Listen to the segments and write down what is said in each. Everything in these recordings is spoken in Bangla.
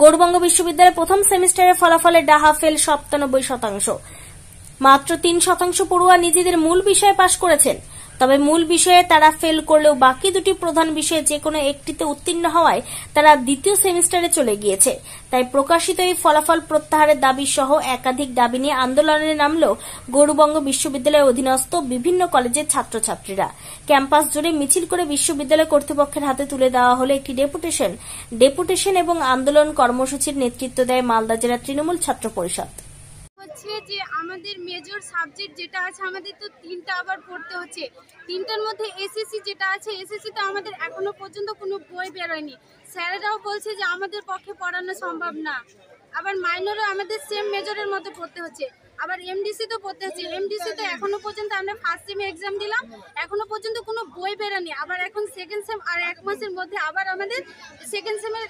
গৌরবঙ্গ বিশ্ববিদ্যালয়ের প্রথম সেমিস্টারের ফলাফলে ডাহা ফেল সপ্তানব্বই শতাংশ। মাত্র তিন শতাংশ পড়ুয়া নিজেদের মূল বিষয়ে পাশ করেছেন। তবে মূল বিষয়ে তারা ফেল করলেও বাকি দুটি প্রধান বিষয়ে যে কোনো একটিতে উত্তীর্ণ হওয়ায় তারা দ্বিতীয় সেমিস্টারে চলে গিয়েছে। তাই প্রকাশিত এই ফলাফল প্রত্যাহারের দাবি সহ একাধিক দাবি নিয়ে আন্দোলনে নামল গৌরবঙ্গ বিশ্ববিদ্যালয়ের অধীনস্থ বিভিন্ন কলেজের ছাত্রছাত্রীরা। ক্যাম্পাস জুড়ে মিছিল করে বিশ্ববিদ্যালয় কর্তৃপক্ষের হাতে তুলে দেওয়া হলো একটি ডেপুটেশন। ডেপুটেশন এবং আন্দোলন কর্মসূচির নেতৃত্ব দেয় মালদা জেলা তৃণমূল ছাত্র পরিষদ। হচ্ছে যে আমাদের মেজর সাবজেক্ট যেটা আছে, আমাদের তো তিনটা আবার পড়তে হচ্ছে। তিনটার মধ্যে এসএসসি যেটা আছে এসএসসি তো আমাদের এখনও পর্যন্ত কোনো বই বেরোয়নি। স্যারেরাও বলছে যে আমাদের পক্ষে পড়ানো সম্ভব না। আবার মাইনরও আমাদের সেম মেজরের মধ্যে পড়তে হচ্ছে। আবার এমডিসি তো পড়তে হচ্ছে। এমডিসি তো এখনও পর্যন্ত আমরা ফার্স্ট সেমে এক্সাম দিলাম। এখনও পর্যন্ত কোনো বই বেরোনি আবার এখন সেকেন্ড সেম আর এক মাসের মধ্যে আবার আমাদের সেকেন্ড সেমের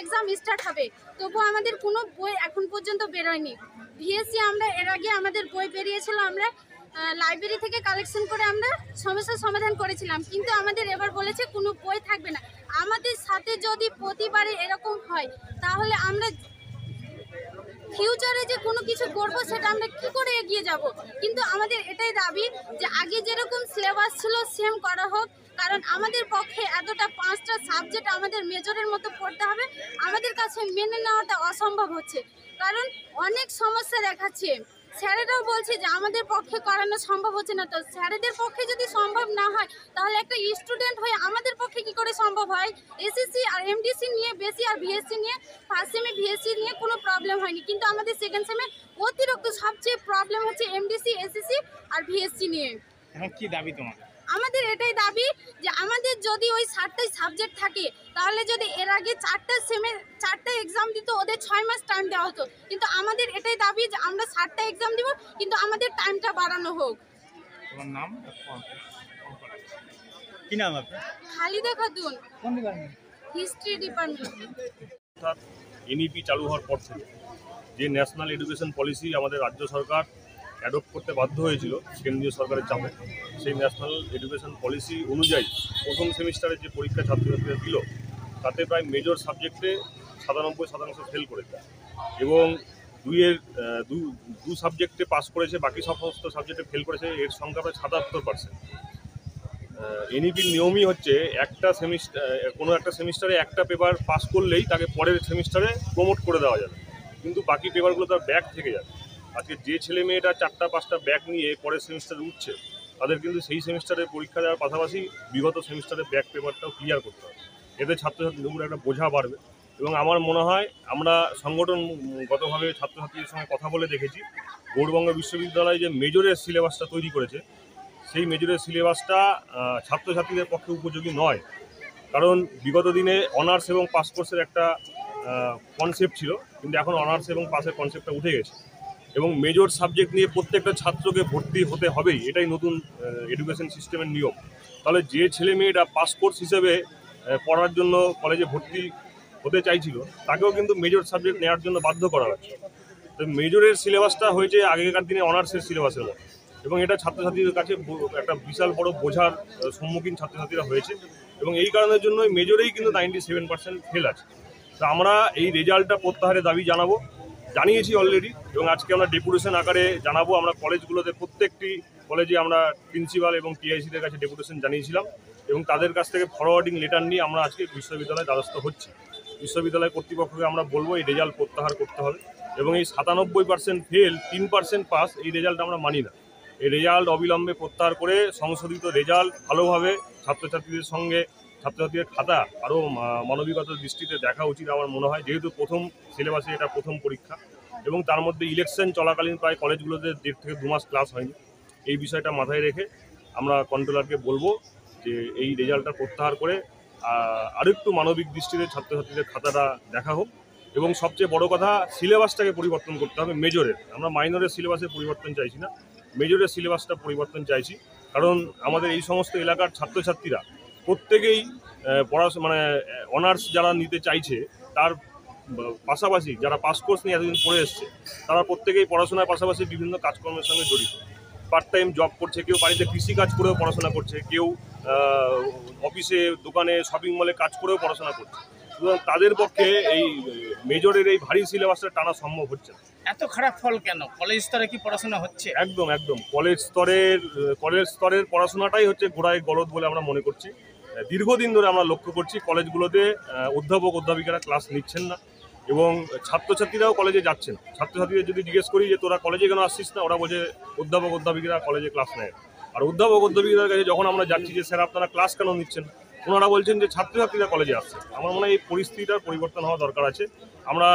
এক্সাম স্টার্ট হবে। তবুও আমাদের কোনো বই এখন পর্যন্ত বেরোয়নি। ভিএসসি আমরা এর আগে আমাদের বই বেরিয়েছিল আমরা লাইব্রেরি থেকে কালেকশন করে আমরা সমস্যার সমাধান করেছিলাম। কিন্তু আমাদের এবার বলেছে কোনো বই থাকবে না। আমাদের সাথে যদি প্রতিবারে এরকম হয়, তাহলে আমরা ফিউচারে যে কোনো কিছু করব, সেটা আমরা কি করে এগিয়ে যাব? কিন্তু আমাদের এটাই দাবি যে আগে যেরকম সিলেবাস ছিল সেম করা হোক। কারণ আমাদের পক্ষে এতটা পাঁচটা সাবজেক্ট আমাদের মেজরের মতো পড়তে হবে। আমাদের কাছে মেনে নেওয়াটা অসম্ভব হচ্ছে। কারণ অনেক সমস্যা দেখাচ্ছে। স্যারেরাও বলছে যে আমাদের পক্ষে করানো সম্ভব হচ্ছে না। তো স্যারেদের পক্ষে যদি সম্ভব না হয়, তাহলে একটা স্টুডেন্ট হয়ে আমাদের পক্ষে কি করে সম্ভব হয়? এসএসসি আর এমডিসি নিয়ে বেশি আর ভিএসসি নিয়ে ফার্স্ট সেমে ভিএসসি নিয়ে কোনো প্রবলেম হয়নি। কিন্তু আমাদের সেকেন্ড সেমে অতিরিক্ত সবচেয়ে প্রবলেম হচ্ছে এমডিসি এসএসসি আর ভিএসসি নিয়ে। এখন কি দাবি তোমার? আমাদের এটাই দাবি যে আমাদের যদি ওই সাতটাই সাবজেক্ট থাকে তাহলে যদি এর আগে চারটা সেমে চারটা এক্সাম দিত ওদের ছয় মাস টাইম দেওয়া হতো। কিন্তু আমাদের এটাই দাবি যে আমরা সাতটা এক্সাম দিব কিন্তু আমাদের টাইমটা বাড়ানো হোক। নাম? কি নাম আপনার? খালিদা খাতুন। কোন ডিপার্টমেন্ট হিস্ট্রি ডিপার্টমেন্ট অর্থাৎ এনইপি চালু হওয়ার পর থেকে যে ন্যাশনাল এডুকেশন পলিসি আমাদের রাজ্য সরকার অ্যাডপ্ট করতে বাধ্য হয়েছিল কেন্দ্রীয় সরকারের চাপে। সেই ন্যাশনাল এডুকেশন পলিসি অনুযায়ী প্রথম সেমিস্টারে যে পরীক্ষা ছাত্রছাত্রীরা দিল, তাতে প্রায় মেজর সাবজেক্টে সাতানব্বই শতাংশ ফেল করেছে। এবং দুইয়ের দু দু সাবজেক্টে পাস করেছে, বাকি সমস্ত সাবজেক্টে ফেল করেছে, এর সংখ্যা প্রায় সাতাত্তর পার্সেন্ট এনইপির নিয়মই হচ্ছে একটা সেমিস্টার কোনো একটা সেমিস্টারে একটা পেপার পাস করলেই তাকে পরের সেমিস্টারে প্রমোট করে দেওয়া যাবে। কিন্তু বাকি পেপারগুলো তার ব্যাক থেকে যাবে। আজকে যে ছেলে মেয়েটা চারটা, পাঁচটা ব্যাক নিয়ে পরের সেমিস্টারে উঠছে, তাদের কিন্তু সেই সেমিস্টারে পরীক্ষা দেওয়ার পাশাপাশি বিগত সেমিস্টারে ব্যাক পেপারটাও ক্লিয়ার করতে হবে। এতে ছাত্রছাত্রীদের একটা বোঝা বাড়বে এবং আমার মনে হয় আমরা সংগঠনগতভাবে ছাত্রছাত্রীদের সঙ্গে কথা বলে দেখেছি, গৌরবঙ্গ বিশ্ববিদ্যালয় যে মেজরের সিলেবাসটা তৈরি করেছে, সেই মেজরের সিলেবাসটা ছাত্রছাত্রীদের পক্ষে উপযোগী নয়। কারণ বিগত দিনে অনার্স এবং পাস কোর্সের একটা কনসেপ্ট ছিল, কিন্তু এখন অনার্স এবং পাসের কনসেপ্টটা উঠে গেছে। এবং মেজর সাবজেক্ট নিয়ে প্রত্যেকটা ছাত্রকে ভর্তি হতে হবেই, এটাই নতুন এডুকেশন সিস্টেমের নিয়ম। তাহলে যে ছেলে মেয়েরা পাস কোর্স হিসেবে পড়ার জন্য কলেজে ভর্তি হতে চাইছিল, তাকেও কিন্তু মেজর সাবজেক্ট নেওয়ার জন্য বাধ্য করা হচ্ছে তো মেজরের সিলেবাসটা হয়েছে আগেকার দিনে অনার্সের সিলেবাসের মতো। এবং এটা ছাত্রছাত্রীদের কাছে একটা বিশাল বড় বোঝার সম্মুখীন ছাত্রছাত্রীরা হয়েছে। এবং এই কারণের জন্য মেজরেই কিন্তু নাইনটি সেভেন পার্সেন্ট ফেল আছে। তো আমরা এই রেজাল্টটা প্রত্যাহারের দাবি জানাব। জানিয়েছি অলরেডি এবং আজকে আমরা ডেপুটেশন আকারে জানাব। আমরা কলেজগুলোতে প্রত্যেকটি কলেজে আমরা প্রিন্সিপাল এবং টিআইসিদের কাছে ডেপুটেশন জানিয়েছিলাম এবং তাদের কাছ থেকে ফরওয়ার্ডিং লেটার নিয়ে আমরা আজকে বিশ্ববিদ্যালয়ে দ্বারস্থ হচ্ছি। বিশ্ববিদ্যালয় কর্তৃপক্ষকে আমরা বলব এই রেজাল্ট প্রত্যাহার করতে হবে এবং এই সাতানব্বই পার্সেন্ট ফেল তিন পার্সেন্ট পাস এই রেজাল্ট আমরা মানি না। এই রেজাল্ট অবিলম্বে প্রত্যাহার করে সংশোধিত রেজাল্ট ভালোভাবে ছাত্রছাত্রীদের সঙ্গে ছাত্রছাত্রীদের খাতা আরও মানবিকতার দৃষ্টিতে দেখা উচিত আমার মনে হয়, যেহেতু প্রথম সিলেবাসে এটা প্রথম পরীক্ষা এবং তার মধ্যে ইলেকশন চলাকালীন প্রায় কলেজগুলোতে দেড় থেকে দু মাস ক্লাস হয়নি। এই বিষয়টা মাথায় রেখে আমরা কন্ট্রোলারকে বলব যে এই রেজাল্টটা প্রত্যাহার করে একটু মানবিক দৃষ্টিতে ছাত্রছাত্রীদের খাতাটা দেখা হোক এবং সবচেয়ে বড় কথা, সিলেবাসটাকে পরিবর্তন করতে হবে মেজরের। আমরা মাইনরের সিলেবাসে পরিবর্তন চাইছি না, মেজরের সিলেবাসটা পরিবর্তন চাইছি। কারণ আমাদের এই সমস্ত এলাকার ছাত্রছাত্রীরা প্রত্যেকেই আহ, পড়াশোনা মানে অনার্স যারা নিতে চাইছে তার পাশাপাশি যারা পাস কোর্স নিয়ে এতদিন পড়ে এসছে তারা প্রত্যেকেই পড়াশোনার পাশাপাশি বিভিন্ন কাজকর্মের সঙ্গে জড়িত। পার্ট টাইম জব করছে কেউ বাড়িতে কৃষি কাজ করেও পড়াশোনা করছে কেউ অফিসে দোকানে শপিং মলে কাজ করেও পড়াশোনা করছে। সুতরাং তাদের পক্ষে এই মেজরের এই ভারী সিলেবাসটা টানা সম্ভব হচ্ছে না। এত খারাপ ফল কেন? কলেজ স্তরে কি পড়াশোনা হচ্ছে? একদম একদম। কলেজ স্তরের কলেজ স্তরের পড়াশোনাটাই হচ্ছে গোড়ায় গলদ বলে আমরা মনে করছি। দীর্ঘদিন ধরে আমরা লক্ষ্য করছি কলেজগুলোতে অধ্যাপক, অধ্যাপিকারা ক্লাস নিচ্ছেন না এবং ছাত্রছাত্রীরাও কলেজে যাচ্ছেন। ছাত্রছাত্রীদের যদি জিজ্ঞেস করি যে, তোরা কলেজে কেন আসছিস না? ওরা বলছে, অধ্যাপক, অধ্যাপিকারা কলেজে ক্লাস নেয় আর অধ্যাপক অধ্যাপিকার কাছে যখন আমরা যাচ্ছি যে, স্যার, আপনারা ক্লাস কেন নিচ্ছেন? ওনারা বলছেন যে ছাত্রছাত্রীরা কলেজে আসছে। আমার মনে হয় এই পরিস্থিতিটার পরিবর্তন হওয়া দরকার আছে। আমরা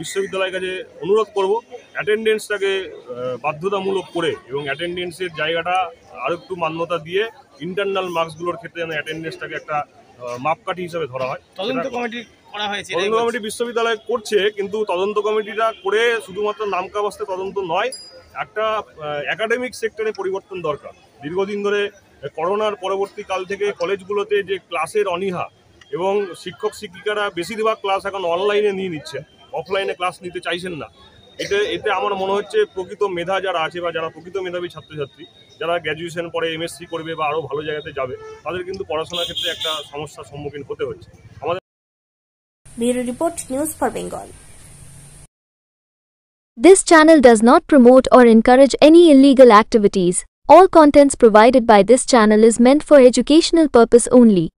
বিশ্ববিদ্যালয়ের কাছে অনুরোধ করব অ্যাটেন্ডেন্সটাকে বাধ্যতামূলক করে এবং অ্যাটেন্ডেন্সের জায়গাটা আরও একটু মান্যতা দিয়ে ইন্টারনাল মার্কসগুলোর ক্ষেত্রে যেন অ্যাটেন্ডেন্সটাকে একটা মাপকাঠি হিসেবে ধরা হয়। তদন্ত কমিটি করা হয়েছে তদন্ত কমিটি বিশ্ববিদ্যালয় করছে কিন্তু তদন্ত কমিটিটা করে শুধুমাত্র নামকাবাস্তে তদন্ত নয় একটা একাডেমিক সেক্টরে পরিবর্তন দরকার। দীর্ঘদিন ধরে করোনার পরবর্তী কাল থেকে কলেজগুলোতে যে ক্লাসের অনীহা এবং শিক্ষক শিক্ষিকারা বেশিরভাগ ক্লাস এখন অনলাইনে নিয়ে নিচ্ছে অফলাইনে ক্লাস নিতে চাইছেন না। এতে এতে আমার মনে হচ্ছে প্রকৃত মেধা যারা আছে বা যারা প্রকৃত মেধাবী ছাত্রছাত্রী যারা গ্র্যাজুয়েশন পরে এমএসসি করবে বা আরও ভালো জায়গাতে যাবে তাদের কিন্তু পড়াশোনার ক্ষেত্রে একটা সমস্যার সম্মুখীন হতে হচ্ছে। আমাদের bureau report news for Bengal. This channel does not promote or encourage any illegal activities. All contents provided by this channel is meant for educational purpose only.